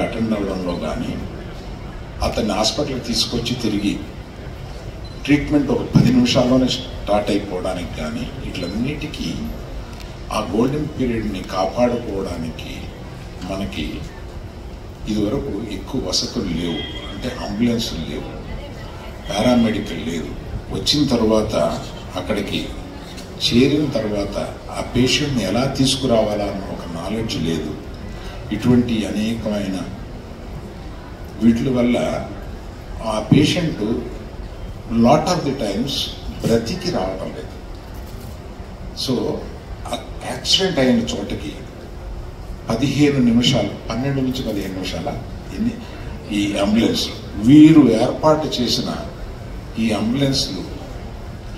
Attend అవ్వడంలో కానీ అతన్ని హాస్పిటల్కి తీసుకొచ్చి తిరిగి ట్రీట్మెంట్ ఒక పది నిమిషాల్లోనే స్టార్ట్ అయిపోవడానికి కానీ ఇట్లన్నిటికీ ఆ గోల్డెన్ పీరియడ్ని కాపాడుకోవడానికి మనకి ఇదివరకు ఎక్కువ వసతులు లేవు. అంటే అంబులెన్సులు లేవు. పారామెడికల్ లేదు. వచ్చిన తర్వాత అక్కడికి చేరిన తర్వాత ఆ పేషెంట్ని ఎలా తీసుకురావాలా అన్న ఒక నాలెడ్జ్ లేదు. ఇటువంటి అనేకమైన వీటి వల్ల ఆ patient lot of the times బ్రతికి రావటం లేదు. సో యాక్సిడెంట్ అయిన చోటకి పదిహేను నిమిషాలు పన్నెండు నుంచి పదిహేను నిమిషాల ఎన్ని ఈ అంబులెన్స్ వీరు ఏర్పాటు చేసిన ఈ అంబులెన్స్లు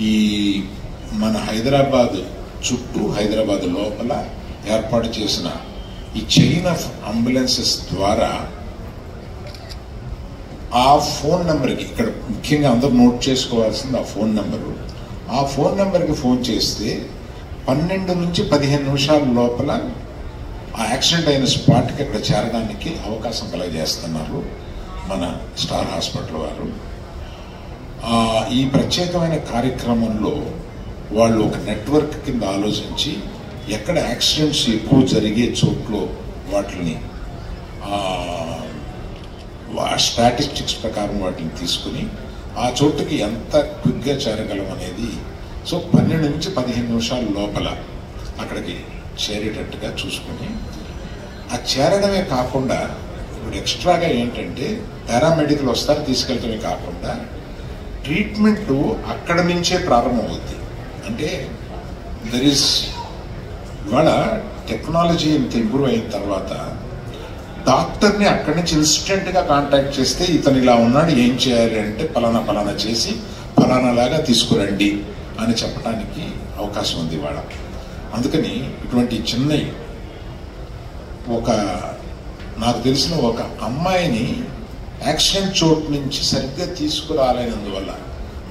ఈ మన హైదరాబాద్ చుట్టూ హైదరాబాద్ లోపల ఏర్పాటు చేసిన ఈ చైన్ ఆఫ్ అంబులెన్సెస్ ద్వారా ఆ ఫోన్ నెంబర్కి ఇక్కడ ముఖ్యంగా అందరూ నోట్ చేసుకోవాల్సింది ఆ ఫోన్ నెంబరు ఆ ఫోన్ నెంబర్కి ఫోన్ చేస్తే పన్నెండు నుంచి పదిహేను నిమిషాల లోపల ఆ యాక్సిడెంట్ అయిన స్పాట్కి అక్కడ చేరడానికి అవకాశం కలగజేస్తున్నారు మన స్టార్ హాస్పిటల్ వారు. ఈ ప్రత్యేకమైన కార్యక్రమంలో వాళ్ళు ఒక నెట్వర్క్ కింద ఆలోచించి ఎక్కడ యాక్సిడెంట్స్ ఎక్కువ జరిగే చోట్లో వాటిని స్టాటిస్టిక్స్ ప్రకారం వాటిని తీసుకుని ఆ చోటుకి ఎంత క్విక్గా చేరగలం అనేది సో పన్నెండు నుంచి పదిహేను నిమిషాల లోపల అక్కడికి చేరేటట్టుగా చూసుకుని ఆ చేరడమే కాకుండా ఇప్పుడు ఎక్స్ట్రాగా ఏంటంటే పారామెడికల్ వస్తారు తీసుకెళ్తమే కాకుండా ట్రీట్మెంట్ అక్కడ నుంచే ప్రారంభమవుద్ది. అంటే దర్ ఇస్ ఇవాళ టెక్నాలజీ ఇంత ఇంప్రూవ్ అయిన తర్వాత డాక్టర్ని అక్కడి నుంచి ఇన్స్టెంట్గా కాంటాక్ట్ చేస్తే ఇతను ఇలా ఉన్నాడు ఏం చేయాలి అంటే పలానా పలానా చేసి ఫలానాలాగా తీసుకురండి అని చెప్పడానికి అవకాశం ఉంది ఇవాళ. అందుకని ఇటువంటి చిన్న ఒక నాకు తెలిసిన ఒక అమ్మాయిని యాక్సిడెంట్ చోటు నుంచి సరిగ్గా తీసుకురాలేనందువల్ల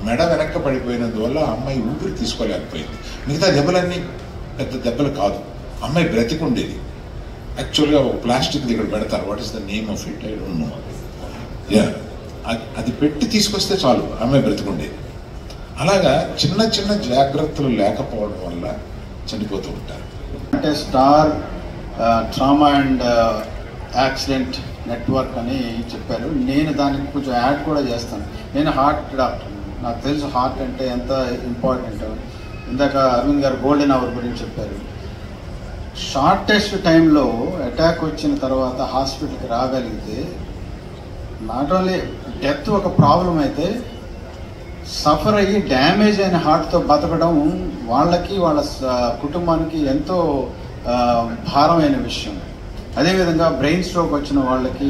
మెడ వెనక్కి పడిపోయినందువల్ల ఆ అమ్మాయి ఊపిరి తీసుకోలేకపోయింది. మిగతా దెబ్బలన్నీ పెద్ద దెబ్బలు కాదు. అమ్మాయి బ్రతికుండేది. యాక్చువల్గా ఒక ప్లాస్టిక్ దగ్గర పెడతారు. What is the name of it I don't know yeah అది పెట్టి తీసుకొస్తే చాలు. అమ్మాయి బ్రతికుండేది. అలాగా చిన్న చిన్న జాగ్రత్తలు లేకపోవడం వల్ల చనిపోతూ ఉంటారు. అంటే star trauma and accident network అని చెప్పారు. నేను దానికి కొంచెం యాడ్ కూడా చేస్తాను. నేను హార్ట్ డాక్టర్. నాకు తెలుసు హార్ట్ అంటే ఎంత ఇంపార్టెంట్. ఇందాక అరవింద్ గారు గోల్డెన్ అవర్ గురించి చెప్పారు. షార్టెస్ట్ టైంలో అటాక్ వచ్చిన తర్వాత హాస్పిటల్కి రాగలిగితే నాట్ ఓన్లీ డెత్ ఒక ప్రాబ్లం అయితే సఫర్ అయ్యి డ్యామేజ్ అయిన హార్ట్తో బతకడం వాళ్ళకి వాళ్ళ స- కుటుంబానికి ఎంతో భారమైన విషయం. అదేవిధంగా బ్రెయిన్ స్ట్రోక్ వచ్చిన వాళ్ళకి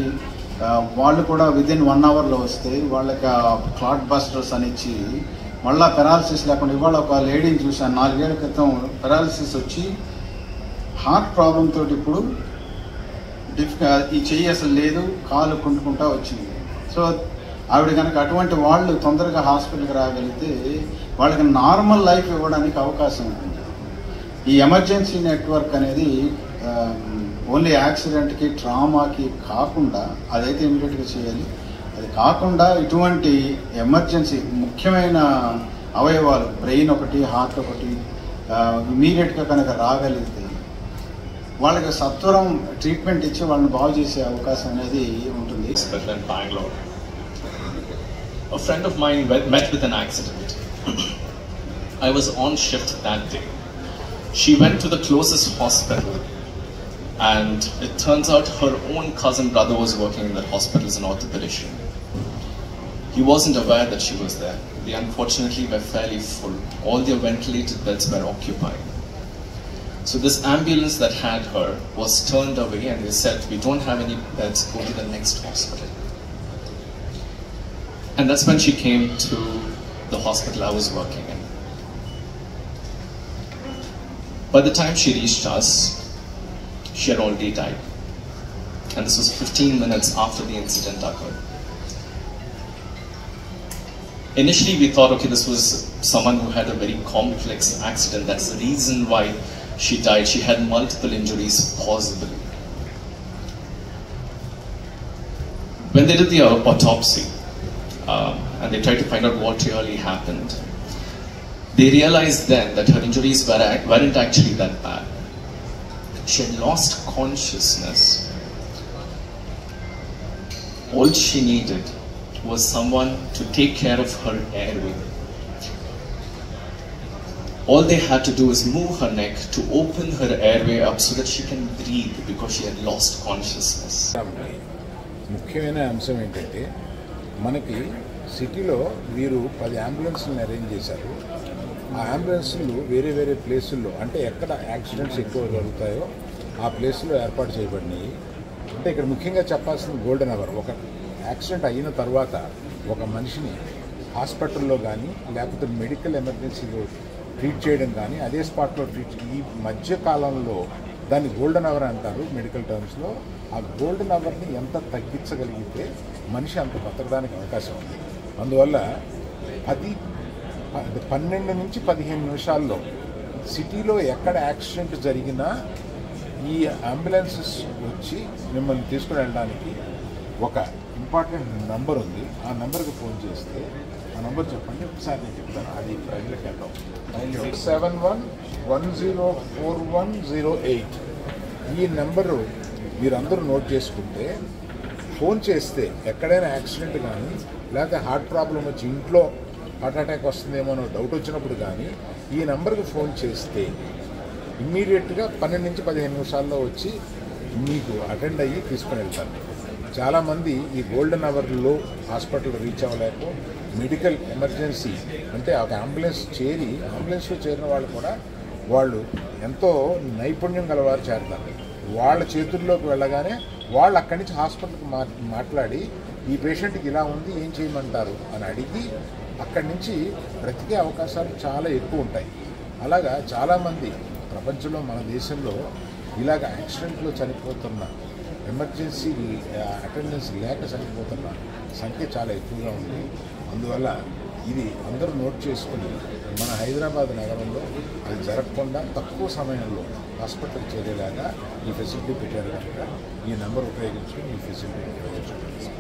వాళ్ళు కూడా విదిన్ వన్ అవర్లో వస్తే వాళ్ళకి క్లాట్ బస్టర్స్ అని ఇచ్చి మళ్ళా పెరాలసిస్ లేకుండా ఇవాళ ఒక లేడీని చూశాను. నాలుగేళ్ళ క్రితం పెరాలసిస్ వచ్చి హార్ట్ ప్రాబ్లం తోటి ఇప్పుడు డిఫ్ ఈ చెయ్యి అసలు లేదు కాలు కుంటుకుంటా వచ్చింది. సో ఆవిడ కనుక అటువంటి వాళ్ళు తొందరగా హాస్పిటల్కి రాగలిగితే వాళ్ళకి నార్మల్ లైఫ్ ఇవ్వడానికి అవకాశం ఉంటుంది. ఈ ఎమర్జెన్సీ నెట్వర్క్ అనేది ఓన్లీ యాక్సిడెంట్కి ట్రామాకి కాకుండా అదైతే ఇమీడియట్గా చేయాలి. అది కాకుండా ఇటువంటి ఎమర్జెన్సీ ముఖ్యమైన అవయవాలు బ్రెయిన్ ఒకటి హార్ట్ ఒకటి ఇమీడియట్గా కనుక రాగలిగితే వాళ్ళకి సత్వరం ట్రీట్మెంట్ ఇచ్చి వాళ్ళని బాగు చేసే అవకాశం అనేది ఉంటుంది A friend of mine met with an accident. I was on shift that day. She went to the closest hospital and it turns out her own cousin brother was working in that hospital as an orthopedician. He wasn't aware that she was there. They unfortunately were fairly full. All their ventilated beds were occupied. So this ambulance that had her was turned away and they said, we don't have any beds, go to the next hospital. And that's when she came to the hospital I was working in. By the time she reached us, she had already died. And this was 15 minutes after the incident occurred. Initially, we thought, okay, this was someone who had a very complex accident. That's the reason why she died. She had multiple injuries, possibly. when they did the autopsy um, and they tried to find out what really happened, they realized then that her injuries were, weren't actually that bad. She had lost consciousness. All she needed was someone to take care of her airway. All they had to do is move her neck to open her airway up so that she can breathe because she had lost consciousness. ముఖ్యమైన అంశం ఏంటంటే మనకి సిటీలో వీరు పది అంబులెన్స్లను arrange చేశారు ఆ అంబులెన్స్లు వేరే వేరే ప్లేసుల్లో అంటే ఎక్కడ యాక్సిడెంట్స్ ఎక్కువ జరుగుతాయో ఆ ప్లేస్లో ఏర్పాటు చేయబడినాయి. అంటే ఇక్కడ ముఖ్యంగా చెప్పాల్సింది గోల్డెన్ అవర్ ఒక యాక్సిడెంట్ అయిన తర్వాత ఒక మనిషిని హాస్పిటల్లో కానీ లేకపోతే మెడికల్ ఎమర్జెన్సీలో ట్రీట్ చేయడం కానీ అదే స్పాట్లో ట్రీట్ ఈ మధ్య కాలంలో దాన్ని గోల్డెన్ అవర్ అంటారు మెడికల్ టర్మ్స్లో. ఆ గోల్డెన్ అవర్ని ఎంత తగ్గించగలిగితే మనిషి అంత బతకడానికి అవకాశం ఉంది. అందువల్ల అది పన్నెండు నుంచి పదిహేను నిమిషాల్లో సిటీలో ఎక్కడ యాక్సిడెంట్ జరిగినా ఈ అంబులెన్సెస్ వచ్చి మిమ్మల్ని తీసుకుని వెళ్ళడానికి ఒక ఇంపార్టెంట్ నంబర్ ఉంది. ఆ నెంబర్కి ఫోన్ చేస్తే ఆ నంబర్ చెప్పండి. ఒకసారి నేను చెప్తాను. అది ప్రజలకు nine six seven one one zero four one zero eight. ఈ నెంబరు మీరందరూ నోట్ చేసుకుంటే ఫోన్ చేస్తే ఎక్కడైనా యాక్సిడెంట్ కానీ లేకపోతే హార్ట్ ప్రాబ్లం వచ్చి ఇంట్లో హార్ట్ అటాక్ వస్తుందేమో అనే డౌట్ వచ్చినప్పుడు కానీ ఈ నెంబర్కి ఫోన్ చేస్తే ఇమ్మీడియట్గా పన్నెండు నుంచి పదిహేను నిమిషాల్లో వచ్చి మీకు అటెండ్ అయ్యి తీసుకుని వెళ్తారు. చాలామంది ఈ గోల్డెన్ అవర్లో హాస్పిటల్ రీచ్ అవ్వలేక మెడికల్ ఎమర్జెన్సీ అంటే ఒక అంబులెన్స్ చేరి అంబులెన్స్లో చేరిన వాళ్ళు కూడా వాళ్ళు ఎంతో నైపుణ్యం గలవారు చేరతారు. వాళ్ళ చేతుల్లోకి వెళ్ళగానే వాళ్ళు అక్కడి నుంచి హాస్పిటల్కి మాట్లాడి ఈ పేషెంట్కి ఇలా ఉంది ఏం చేయమంటారు అని అడిగి అక్కడి నుంచి బ్రతికే అవకాశాలు చాలా ఎక్కువ ఉంటాయి. అలాగా చాలామంది ప్రపంచంలో మన దేశంలో ఇలాగ యాక్సిడెంట్లో చనిపోతున్న ఎమర్జెన్సీ అటెండెన్స్ లేక చనిపోతున్న సంఖ్య చాలా ఎక్కువగా ఉంది. అందువల్ల ఇది అందరూ నోట్ చేసుకుని మన హైదరాబాద్ నగరంలో అది జరగకుండా తక్కువ సమయంలో హాస్పిటల్ చేరేలాగా ఈ ఫెసిలిటీ పెట్టారు కనుక ఈ నెంబర్ ఉపయోగించుకుని ఈ ఫెసిలిటీ ఉపయోగించుకోవాలి